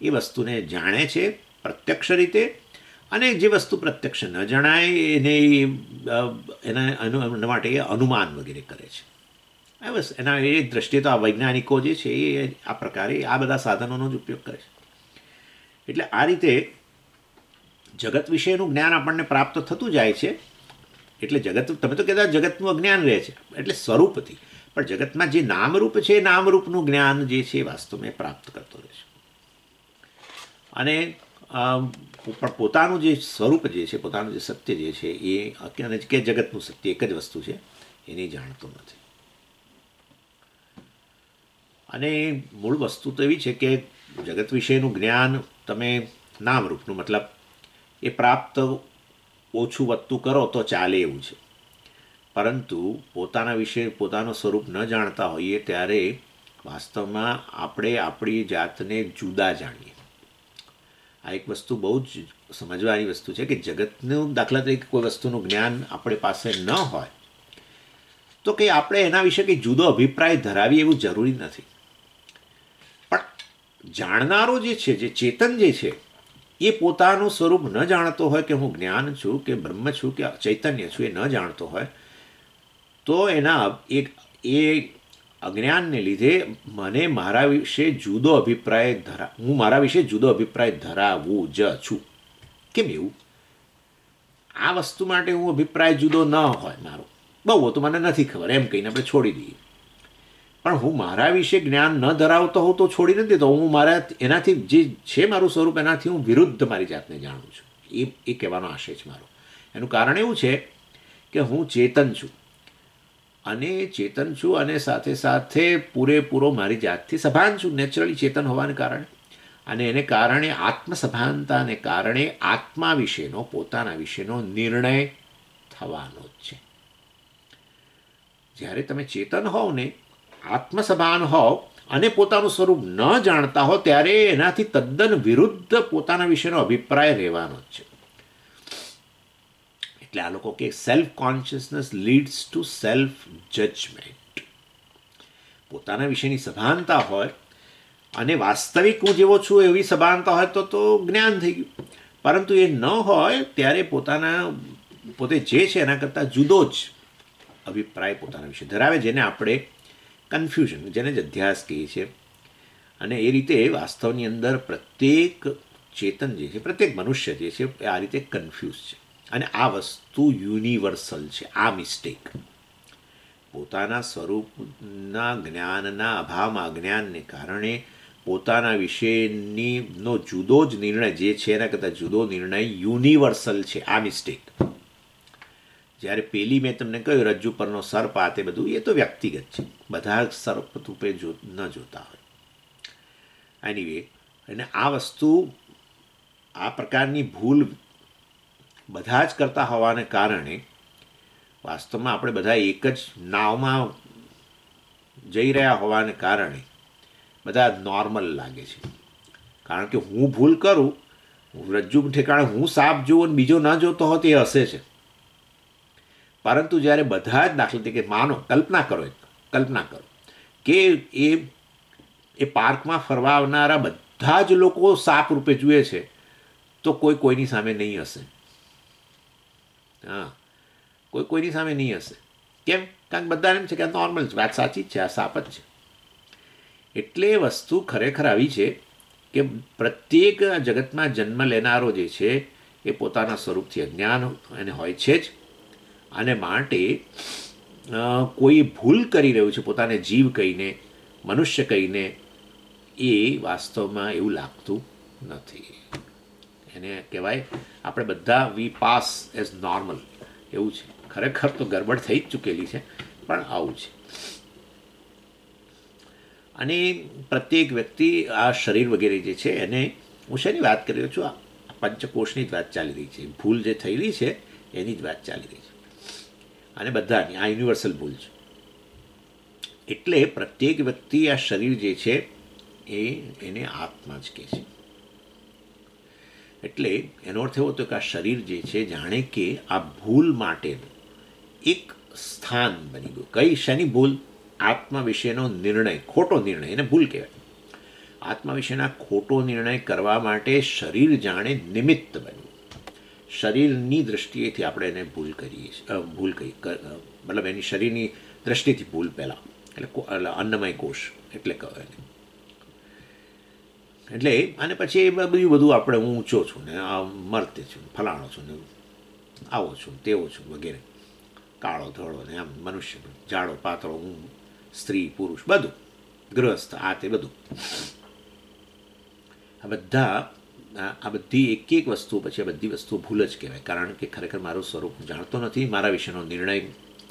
એ વસ્તુને જાણે છે પ્રત્યક્ષ રીતે અને જે વસ્તુ પ્રત્યક્ષ ન જણાય એને એના એના માટે એ અનુમાન વગેરે કરે છે. બસ, એના એ દ્રષ્ટિએ તો આ વૈજ્ઞાનિકો જે છે એ આ પ્રકારે આ બધા સાધનોનો જ ઉપયોગ કરે છે. એટલે આ રીતે જગત વિશેનું જ્ઞાન આપણને પ્રાપ્ત થતું જાય છે એટલે જગત, તમે તો કહેતા જગતનું અજ્ઞાન રહે છે. એટલે સ્વરૂપથી. પણ જગતમાં જે નામરૂપ છે, એ નામરૂપનું જ્ઞાન જે છે, એ વાસ્તવમાં પ્રાપ્ત કરતો રહે છે. અને પણ પોતાનું જે સ્વરૂપ જે છે, પોતાનું જે સત્ય જે છે, એ કે જગતનું સત્ય એક જ વસ્તુ છે, એની જાણતો નથી. અને મૂળ વસ્તુ તો એવી છે કે જગત વિશેનું જ્ઞાન તમે નામરૂપનું, મતલબ એ પ્રાપ્ત ઓછું વધતું કરો તો ચાલે એવું છે. પરંતુ પોતાના વિશે પોતાનું સ્વરૂપ ન જાણતા હોઈએ ત્યારે વાસ્તવમાં આપણે આપણી જાતને જુદા જાણીએ. આ એક વસ્તુ બહુ જ સમજવાની વસ્તુ છે કે જગતનું દાખલા તરીકે કોઈ વસ્તુનું જ્ઞાન આપણે પાસે ન હોય, તો કે આપણે એના વિશે કંઈ જુદો અભિપ્રાય ધરાવીએ એવું જરૂરી નથી. પણ જાણનારો જે છે, જે ચેતન જે છે એ પોતાનું સ્વરૂપ ન જાણતો હોય કે હું જ્ઞાન છું કે બ્રહ્મ છું કે ચૈતન્ય છું એ ન જાણતો હોય, તો એના એક, એ અજ્ઞાનને લીધે મને મારા વિશે જુદો અભિપ્રાય ધરા, હું મારા વિશે જુદો અભિપ્રાય ધરાવું જ છું. કેમ એવું? આ વસ્તુ માટે હું અભિપ્રાય જુદો ન હોય મારો. બહુ તો મને નથી ખબર, એમ કહીને આપણે છોડી દઈએ. પણ હું મારા વિશે જ્ઞાન ન ધરાવતો હોઉં તો છોડી નથી દેતો. હું મારા એનાથી જે છે મારું સ્વરૂપ, એનાથી હું વિરુદ્ધ મારી જાતને જાણું છું. એ એ કહેવાનો આશય છે મારો. એનું કારણ એવું છે કે હું ચેતન છું. અને ચેતન છું અને સાથે સાથે પૂરેપૂરો મારી જાતથી સભાન છું. નેચરલી ચેતન હોવાને કારણે. અને એને કારણે આત્મસભાનતાને કારણે આત્મા વિશેનો, પોતાના વિશેનો નિર્ણય થવાનો જ છે. જ્યારે તમે ચેતન હોવ ને આત્મસભાન હોવ અને પોતાનું સ્વરૂપ ન જાણતા હો ત્યારે એનાથી તદ્દન વિરુદ્ધ પોતાના વિશેનો અભિપ્રાય રહેવાનો જ છે. એટલે આ લોકો કે self consciousness leads to self judgement પોતાના વિશેની સભાનતા હોય અને વાસ્તવિક હું જેવો છું એવી સભાનતા હોય તો તો જ્ઞાન થઈ ગયું. પરંતુ એ ન હોય ત્યારે પોતાના, પોતે જે છે એના કરતાં જુદો જ અભિપ્રાય પોતાના વિશે ધરાવે, જેને આપણે કન્ફ્યુઝન જેને જ અધ્યાસ કહે છે. અને એ રીતે વાસ્તવની અંદર પ્રત્યેક ચેતન જે છે, પ્રત્યેક મનુષ્ય જે છે આ રીતે કન્ફ્યુઝ છે. અને આ વસ્તુ યુનિવર્સલ છે, આ મિસ્ટેક પોતાના સ્વરૂપના જ્ઞાનના અભાવમાં અજ્ઞાનને કારણે પોતાના વિશેની નો જુદો જ નિર્ણય જે છે, એના કરતાં જુદો નિર્ણય યુનિવર્સલ છે, આ મિસ્ટેક જ્યારે પેલી મેં તમને કહ્યું, રજ્જુ પરનો સર્પ, આ તે બધું, એ તો વ્યક્તિગત છે. બધા સર્પ રૂપે જો, ન જોતા હોય. એનીવે અને આ વસ્તુ, આ પ્રકારની ભૂલ બધા જ કરતા હોવાને કારણે વાસ્તવમાં આપણે બધા એક જ નાવમાં જઈ રહ્યા હોવાને કારણે બધા નોર્મલ લાગે છે. કારણ કે હું ભૂલ કરું રજ્જુ ઠેકાણે હું સાપ જોઉં અને બીજો ન જોતો હોત એ હશે છે. પરંતુ જ્યારે બધા જ દાખલા તરીકે માનો, કલ્પના કરો કલ્પના કરો કે એ એ પાર્કમાં ફરવા આવનારા બધા જ લોકો સાપ રૂપે જુએ છે, તો કોઈ કોઈની સામે નહીં હશે. હા, કોઈ કોઈની સામે નહીં હશે. કેમ? કારણ કે બધાને એમ છે કે આ નોર્મલ છે. વાત સાચી જ છે, આ સાપ જ છે. એટલે વસ્તુ ખરેખર આવી છે કે પ્રત્યેક જગતમાં જન્મ લેનારો જે છે, એ પોતાના સ્વરૂપથી અજ્ઞાન એને હોય છે જ. અને માટે કોઈ ભૂલ કરી રહ્યું છે, પોતાને જીવ કહીને, મનુષ્ય કહીને, એ વાસ્તવમાં એવું લાગતું નથી. એને કહેવાય, આપણે બધા વી પાસ એઝ નોર્મલ એવું છે. ખરેખર તો ગરબડ થઈ જ ચૂકેલી છે, પણ આવું છે. અને પ્રત્યેક વ્યક્તિ આ શરીર વગેરે જે છે, એને હું શેની વાત કરી રહ્યો છું? આ પંચકોષની જ વાત ચાલી રહી છે. ભૂલ જે થયેલી છે, એની જ વાત ચાલી રહી છે. અને બધાની, આ યુનિવર્સલ ભૂલ છે. એટલે પ્રત્યેક વ્યક્તિ આ શરીર જે છે, એ એને આત્મા જ કહે છે. એટલે એનો અર્થ એવો હતો કે આ શરીર જે છે, જાણે કે આ ભૂલ માટેનું એક સ્થાન બની ગયું. કઈ શેની ભૂલ? આત્મા વિશેનો નિર્ણય, ખોટો નિર્ણય, એને ભૂલ કહેવાય. આત્મા વિશેના ખોટો નિર્ણય કરવા માટે શરીર જાણે નિમિત્ત બન્યું. શરીરની દ્રષ્ટિએથી આપણે એને ભૂલ કરીએ ભૂલ કહી મતલબ એની શરીરની દ્રષ્ટિથી ભૂલ પહેલાં. એટલે અન્નમય કોષ એટલે એને. એટલે અને પછી એ બધું બધું આપણે, હું ઊંચો છું ને, આ મરતે છું ફલાણો છું ને, આવો છું તેવો છું વગેરે. કાળો, ધોળો ને, આમ મનુષ્ય, જાડો, પાતળો, હું, સ્ત્રી, પુરુષ, બધું. ગૃહસ્થ, આ તે બધું. આ બધા આ બધી એક એક વસ્તુ પછી આ બધી વસ્તુઓ ભૂલ જ કહેવાય. કારણ કે ખરેખર મારું સ્વરૂપ જાણતો નથી, મારા વિશેનો નિર્ણય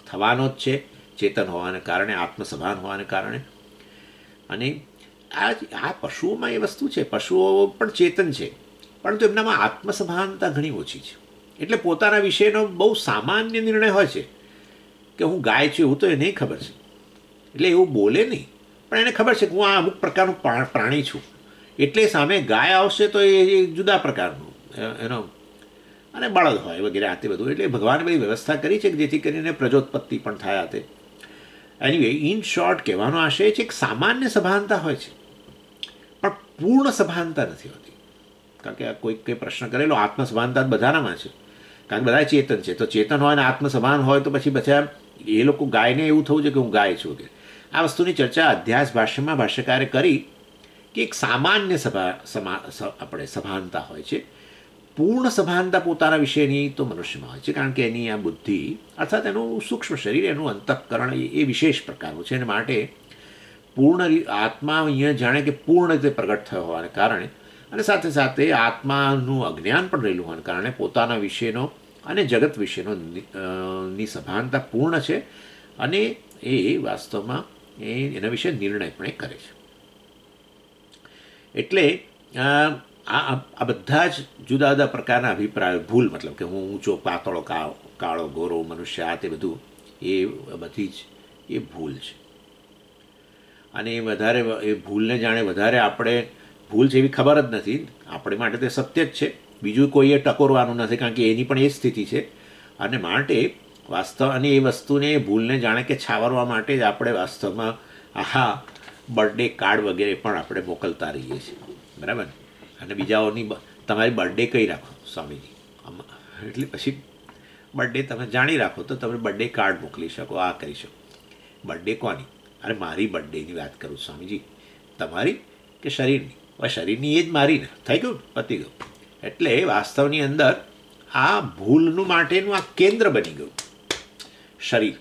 થવાનો જ છે, ચેતન હોવાને કારણે, આત્મસભાન હોવાને કારણે. અને આ આ પશુઓમાં એ વસ્તુ છે, પશુઓ પણ ચેતન છે. પરંતુ એમનામાં આત્મસભાનતા ઘણી ઓછી છે. એટલે પોતાના વિશેનો બહુ સામાન્ય નિર્ણય હોય છે કે હું ગાય છું એવું તો એને ખબર છે. એટલે એવું બોલે નહીં. પણ એને ખબર છે કે હું આ અમુક પ્રકારનું પ્રાણી છું. એટલે સામે ગાય આવશે તો એ જુદા પ્રકારનું એનો. અને બળદ હોય વગેરે, આ તે બધું. એટલે ભગવાને બધી વ્યવસ્થા કરી છે કે જેથી કરીને પ્રજોત્પત્તિ પણ થાય તે. એનીવે ઇન શોર્ટ કહેવાનો આશય છે કે સામાન્ય સભાનતા હોય છે. પણ પૂર્ણ સભાનતા નથી હોતી. કારણ કે કોઈક કંઈ પ્રશ્ન કરેલો, આત્મસભાનતા બધાનામાં છે. કારણ કે બધા ચેતન છે. તો ચેતન હોય અને આત્મસભાન હોય તો પછી બધા એ લોકો ગાયને એવું થવું છે કે હું ગાય છું કે આ વસ્તુની ચર્ચા અધ્યાસ ભાષ્યમાં ભાષ્યકારે કરી. કે એક સામાન્ય સભા, સમા આપણે સભાનતા હોય છે. પૂર્ણ સભાનતા પોતાના વિશેની તો મનુષ્યમાં હોય છે, કારણ કે એની આ બુદ્ધિ, અર્થાત એનું સૂક્ષ્મ શરીર, એનું અંતઃકરણ એ વિશેષ પ્રકારનું છે. અને માટે પૂર્ણ આત્મા અહીંયા જાણે કે પૂર્ણ રીતે પ્રગટ થયો હોવાને કારણે અને સાથે સાથે આત્માનું અજ્ઞાન પણ રહેલું હોવાને કારણે પોતાના વિશેનો અને જગત વિશેનો ની સભાનતા પૂર્ણ છે અને એ વાસ્તવમાં એ, એના વિશે નિર્ણય પણ કરે છે. એટલે આ બધા જ જુદા જુદા પ્રકારના અભિપ્રાયો, ભૂલ મતલબ કે હું ઊંચો, પાતળો, કાળો કાળો, ગોરો, મનુષ્ય, આ તે બધું, એ બધી જ, એ ભૂલ છે. અને એ વધારે, એ ભૂલને જાણે વધારે આપણે ભૂલ છે એવી ખબર જ નથી. આપણે માટે તે સત્ય જ છે. બીજું કોઈએ ટકોરવાનું નથી, કારણ કે એની પણ એ સ્થિતિ છે. અને માટે વાસ્તવ, અને એ વસ્તુને એ ભૂલને જાણે કે છાવરવા માટે જ આપણે વાસ્તવમાં, આહા બર્થડે કાર્ડ વગેરે પણ આપણે મોકલતા રહીએ છીએ. બરાબર? અને બીજાઓની તમારી બર્થડે કઈ રાખો, સ્વામીજી? એટલે પછી બર્થડે તમે જાણી રાખો તો તમે બર્થડે કાર્ડ મોકલી શકો, આ કરી શકો. બર્થડે કોની? અરે મારી બર્થડેની વાત કરું, સ્વામીજી. તમારી કે શરીરની? હવે શરીરની એ જ મારી થઈ ગયું? પતી ગયું. એટલે વાસ્તવની અંદર આ ભૂલનું માટેનું આ કેન્દ્ર બની ગયું. શરીર.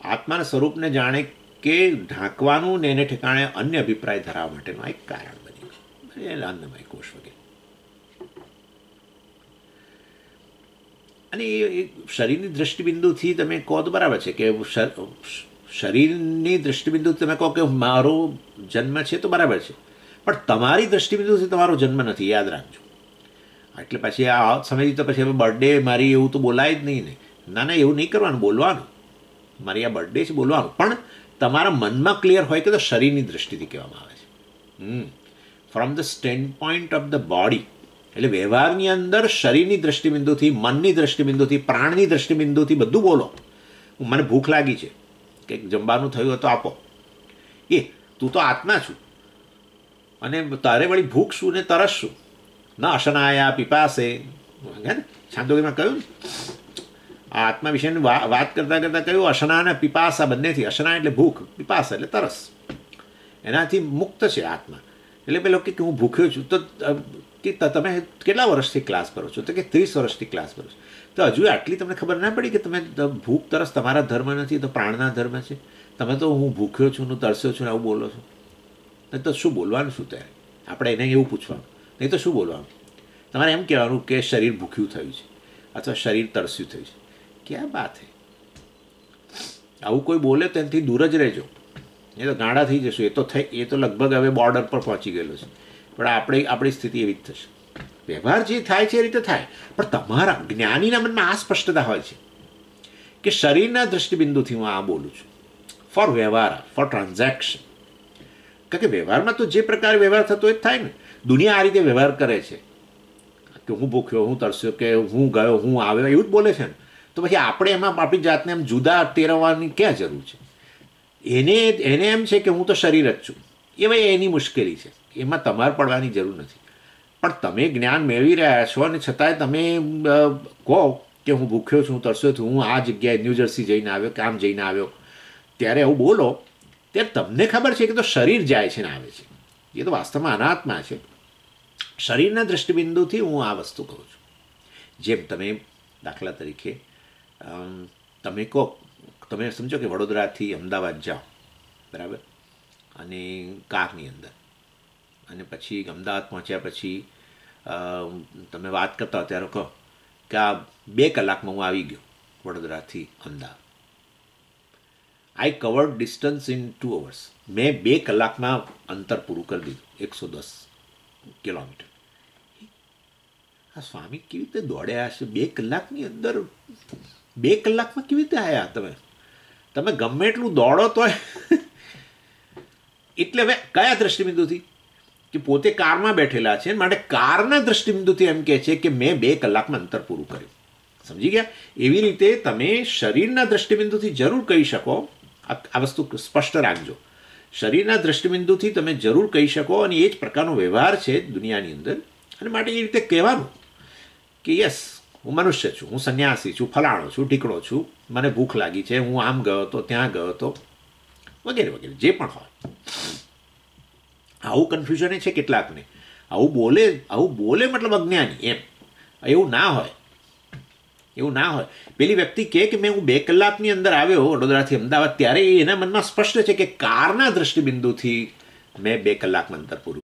આત્માના સ્વરૂપને જાણે કે ઢાંકવાનું ને એને ઠેકાણે અન્ય અભિપ્રાય ધરાવવા માટેનું એક કારણ બની ગયું અન્નમય કોષ વગેરે. અને એ શરીરની દ્રષ્ટિબિંદુથી તમે કહો તો બરાબર છે કે શરીરની દૃષ્ટિબિંદુથી તમે કહો કે મારો જન્મ છે તો બરાબર છે. પણ તમારી દ્રષ્ટિબિંદુથી તમારો જન્મ નથી, યાદ રાખજો. એટલે પછી આ સમયથી તો પછી બર્થડે મારી એવું તો બોલાય જ નહીં ને. ના ના, એવું નહીં કરવાનું, બોલવાનું. મારી આ બર્થડે છે, બોલવાનું. પણ તમારા મનમાં ક્લિયર હોય કે તો શરીરની દ્રષ્ટિથી કહેવામાં આવે છે. From the standpoint of the body એટલે વ્યવહારની અંદર શરીરની દ્રષ્ટિબિંદુથી, મનની દૃષ્ટિબિંદુથી પ્રાણની દૃષ્ટિબિંદુથી બધું બોલો. મને ભૂખ લાગી છે. કે જમવાનું થયું તો આપો. એ, તું તો આત્મા છું. અને તારે વળી ભૂખ શું ને તરસ શું? ન, અશનાયા, પીપાસે. હે ને? છાંદોગીમાં કહ્યું આ આત્મા વિશેની વાત કરતાં કરતાં કહ્યું, અશના અને પીપાસા બંનેથી. અશના એટલે ભૂખ, પીપાસા એટલે તરસ. એનાથી મુક્ત છે આત્મા. એટલે પેલો કે હું ભૂખ્યો છું. તો કે તમે કેટલા વર્ષથી ક્લાસ કરો છો? તો કે ત્રીસ વર્ષથી ક્લાસ કરો છો. તો હજુ આટલી તમને ખબર ના પડી કે તમે ભૂખ, તરસ તમારા ધર્મ નથી તો પ્રાણના ધર્મ છે. તમે તો હું ભૂખ્યો છું, હું તરસ્યો છું, આવું બોલો છો. નહીં તો શું બોલવાનું શું ત્યારે? આપણે એને એવું પૂછવાનું. નહીં તો શું બોલવાનું? તમારે એમ કહેવાનું કે શરીર ભૂખ્યું થયું છે, અથવા શરીર તરસ્યું થયું છે. ક્યાં વાત હે? આવું કોઈ બોલે તો એનાથી દૂર જ રહેજો. એ તો ગાંડા થઈ જશું. એ તો થઈ, એ તો લગભગ હવે બોર્ડર પર પહોંચી ગયેલો છે. પણ આપણે, આપણી સ્થિતિ એવી જ થશે. વ્યવહાર જે થાય છે એ રીતે થાય. પણ તમારા જ્ઞાનીના મનમાં આ સ્પષ્ટતા હોય છે કે શરીરના દ્રષ્ટિબિંદુથી હું આ બોલું છું. ફોર વ્યવહાર ફોર ટ્રાન્ઝેક્શન કારણ કે વ્યવહારમાં તો જે પ્રકારે વ્યવહાર થતો એ જ થાય ને. દુનિયા આ રીતે વ્યવહાર કરે છે. કે હું ભૂખ્યો, હું તરસ્યો, કે હું ગયો, હું આવ્યો, એવું જ બોલે છે ને. તો પછી આપણે એમાં આપણી જાતને એમ જુદા તેરવવાની ક્યાં જરૂર છે? એને એને એમ છે કે હું તો શરીર જ છું. એ ભાઈ એની મુશ્કેલી છે. એમાં તમારે પડવાની જરૂર નથી. પણ તમે જ્ઞાન મેળવી રહ્યા છો અને છતાંય તમે કહો કે હું ભૂખ્યો છું, તરસ્યો છું, હું આ જગ્યાએ ન્યૂજર્સી જઈને આવ્યો કે આમ જઈને આવ્યો. ત્યારે એવું બોલો, ત્યારે તમને ખબર છે કે તો શરીર જાય છે ને આવે છે. એ તો વાસ્તવમાં અનાત્મા છે. શરીરના દૃષ્ટિબિંદુથી હું આ વસ્તુ કહું છું. જેમ તમે દાખલા તરીકે તમે કહો તમે સમજો કે વડોદરાથી અમદાવાદ જાઓ, બરાબર? અને કારની અંદર. અને પછી અમદાવાદ પહોંચ્યા પછી તમે વાત કરતા હો ત્યારે કહો કે આ બે કલાકમાં હું આવી ગયો વડોદરાથી Ahmedabad. I covered distance in two hours મેં બે કલાકમાં અંતર પૂરું કરી દીધું, એકસો દસ કિલોમીટર. આ સ્વામી કેવી રીતે દોડ્યા હશે? બે કલાકની અંદર બે કલાકમાં કેવી રીતે આવ્યા તમે? તમે ગમે એટલું દોડો તો એટલે હવે કયા દ્રષ્ટિબિંદુથી? કે પોતે કારમાં બેઠેલા છે માટે કારના દ્રષ્ટિબિંદુથી એમ કહે છે કે મેં બે કલાકમાં અંતર પૂરું કર્યું. સમજી ગયા? એવી રીતે તમે શરીરના દ્રષ્ટિબિંદુથી જરૂર કહી શકો આ વસ્તુ સ્પષ્ટ રાખજો. શરીરના દ્રષ્ટિબિંદુથી તમે જરૂર કહી શકો અને એ જ પ્રકારનો વ્યવહાર છે દુનિયાની અંદર. અને માટે એ રીતે કહેવાનું કે યસ હું મનુષ્ય છું, હું સંન્યાસી છું, ફલાણો છું ઢીકડો છું. મને ભૂખ લાગી છે, હું આમ ગયો હતો, ત્યાં ગયો હતો, વગેરે વગેરે, જે પણ હોય. આવું કન્ફ્યુઝન છે કેટલાકને. આવું બોલે આવું બોલે મતલબ અજ્ઞાની, એમ. એવું ના હોય. એવું ના હોય. પેલી વ્યક્તિ કહે કે મેં હું બે કલાકની અંદર આવ્યો વડોદરાથી અમદાવાદ, ત્યારે એના મનમાં સ્પષ્ટ છે કે કારના દ્રષ્ટિબિંદુથી મેં બે કલાકમાં અંતર પૂરું